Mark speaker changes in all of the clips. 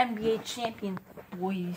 Speaker 1: NBA champion, boys.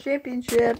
Speaker 2: Championship.